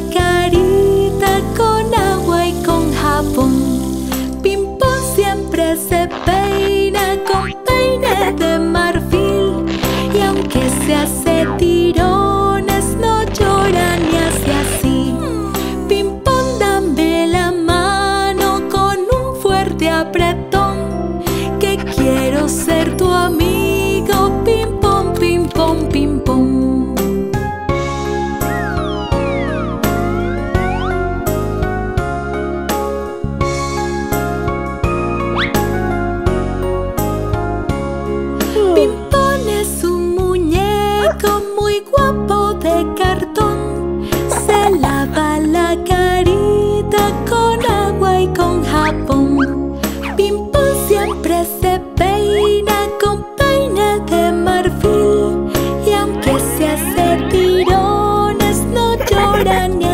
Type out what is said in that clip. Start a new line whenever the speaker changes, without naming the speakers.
carita con agua y con jabón. Pimpón siempre se peina con peines de marfil y aunque se hace dan